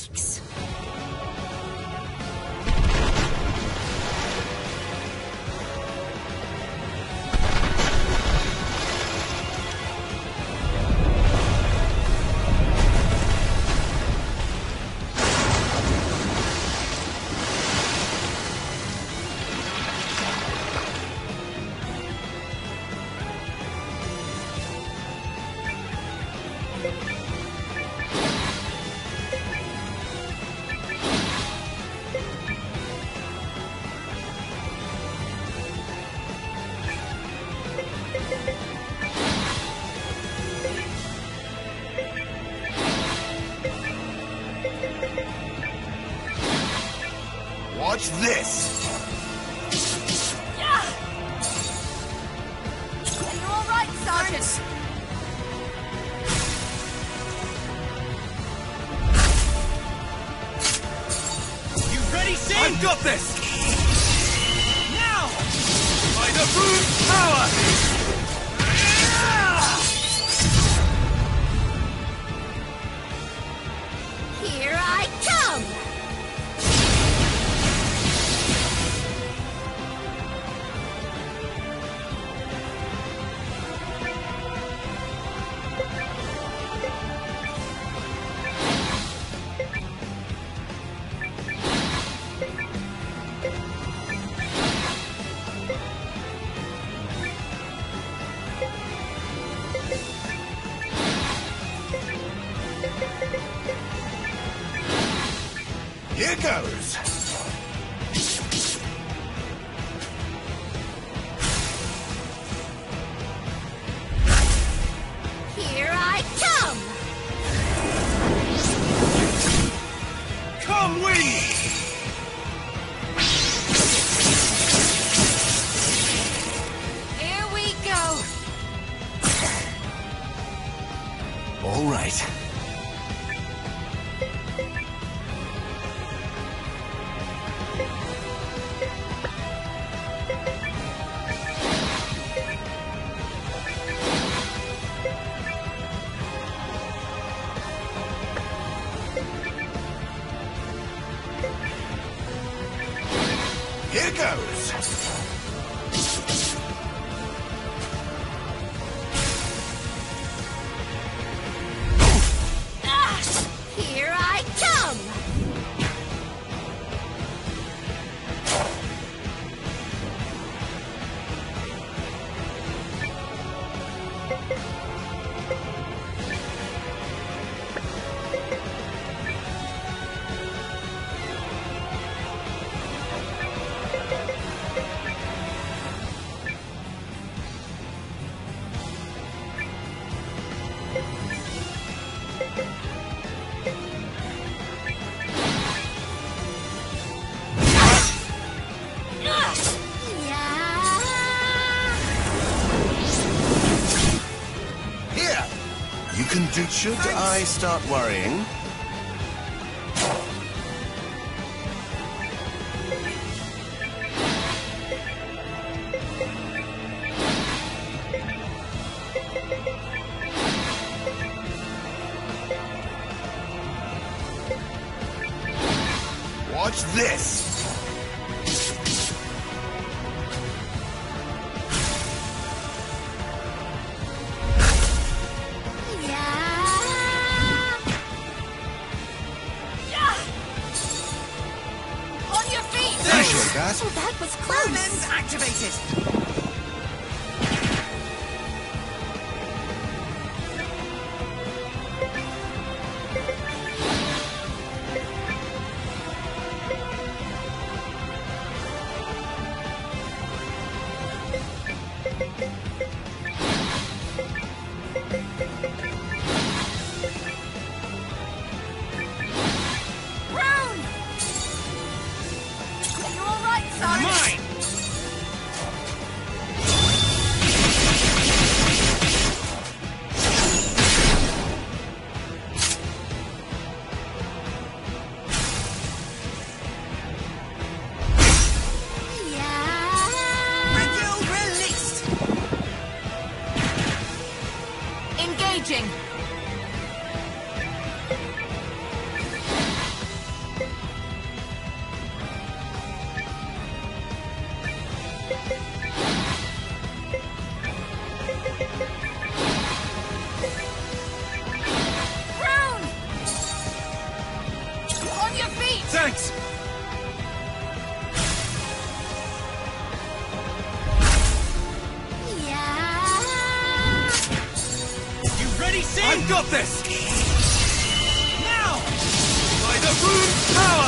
Yikes! this! Here goes. Here I come. Come with. Here we go. All right. Should I start worrying? Watch this! Boom! Pow!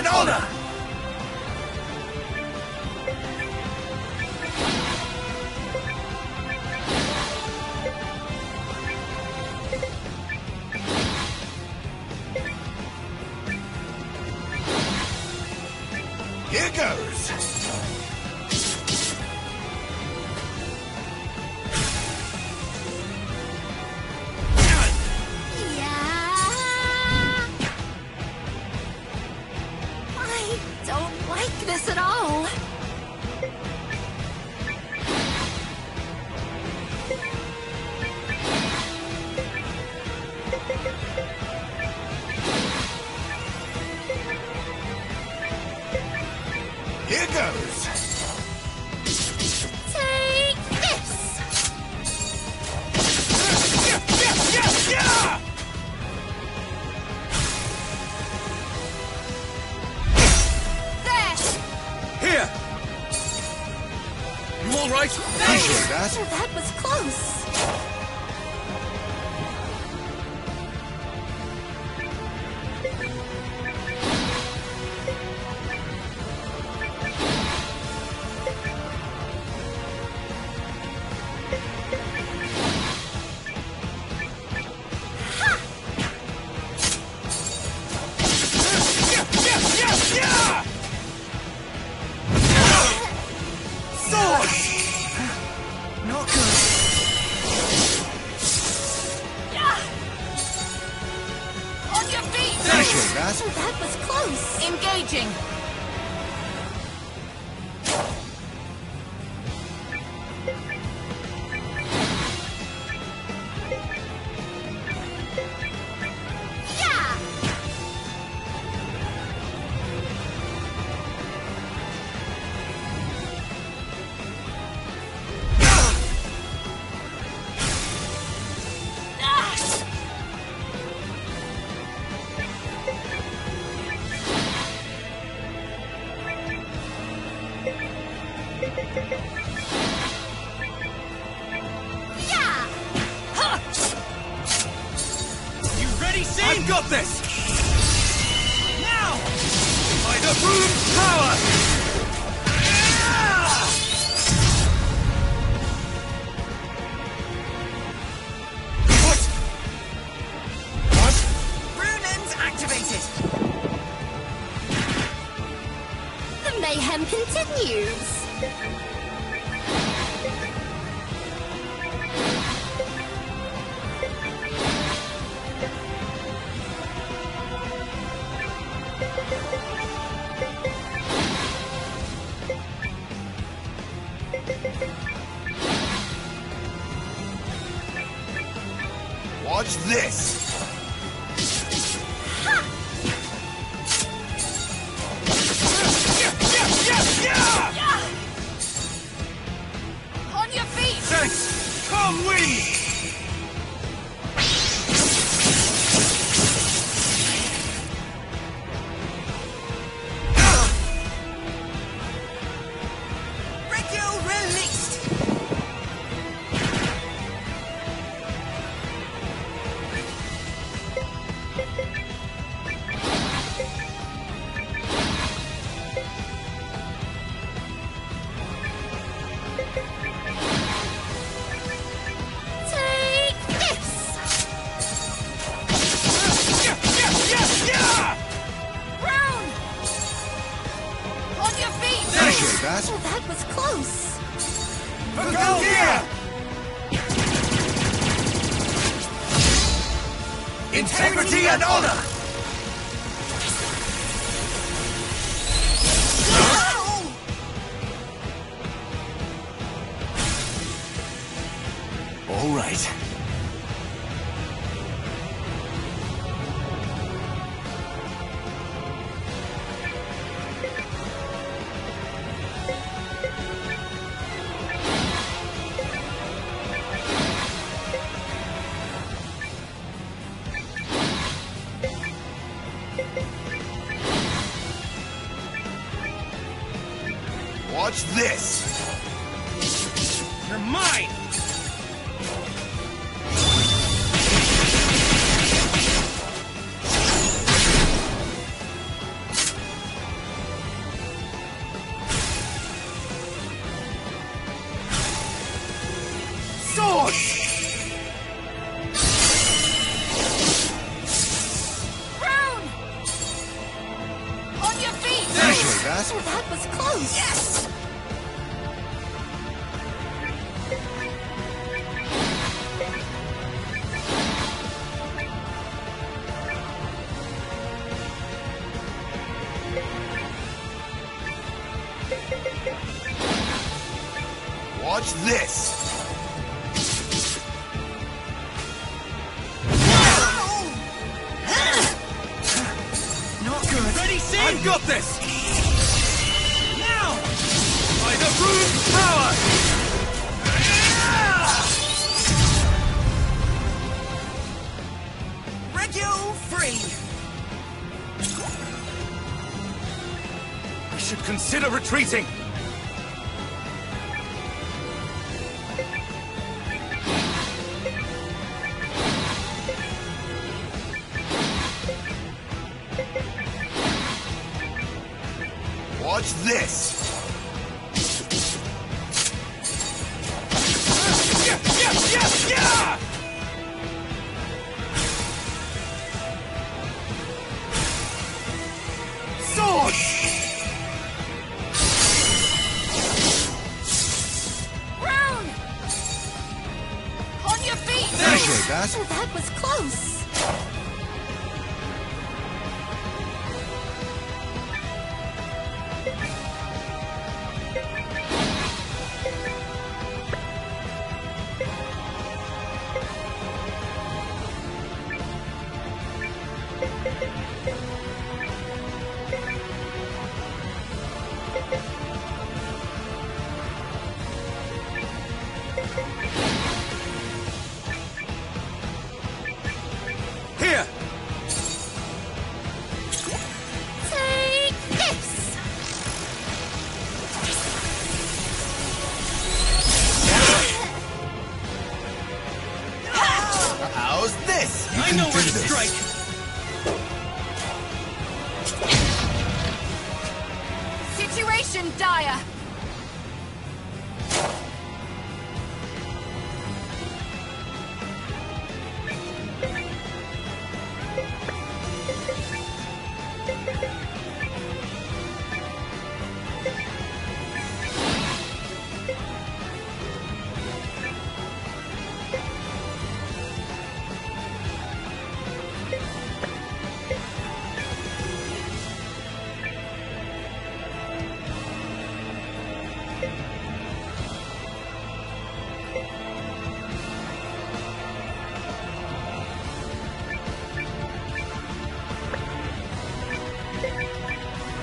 and honor! Here goes! exist. The mayhem continues. Watch this! that? Oh, that was close. Look, here! Integrity and honor! Watch this! You're mine! Usually that. Oh, that was close. Yes. Consider retreating!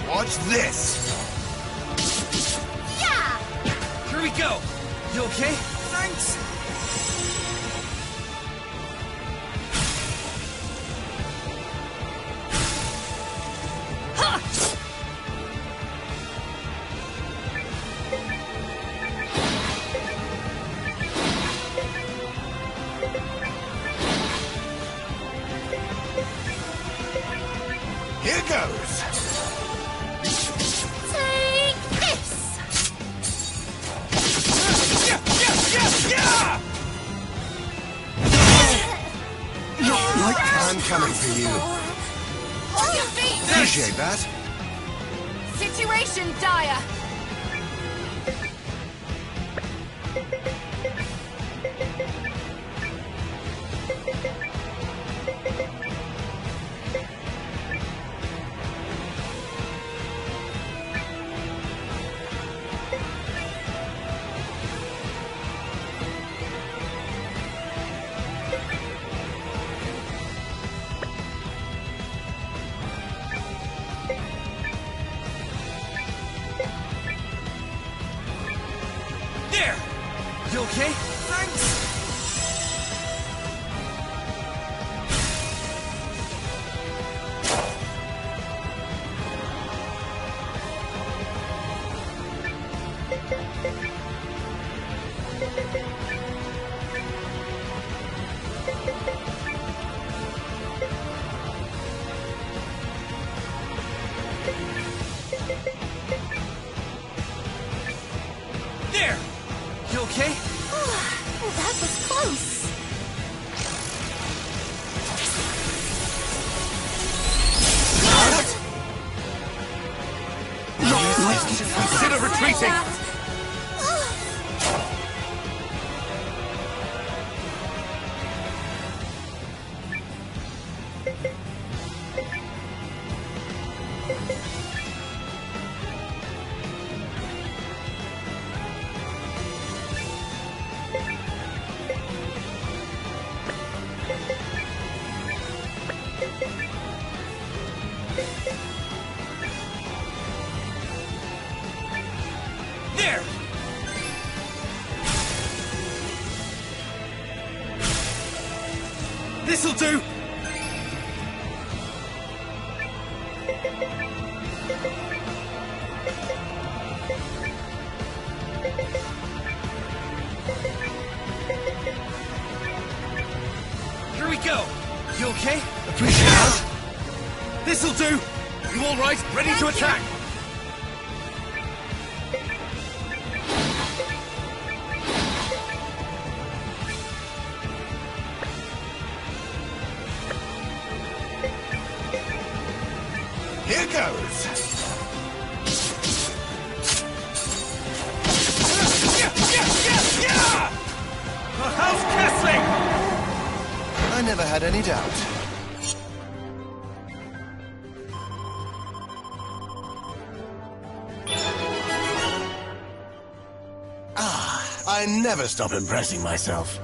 Watch this! Yeah! Here we go! You okay? Thanks! I'm coming for you. Appreciate that. Situation dire. Okay, thanks! There! You okay? Oh, that was close. Consider retreating! Goes! I never had any doubt. Ah, I never stop impressing myself.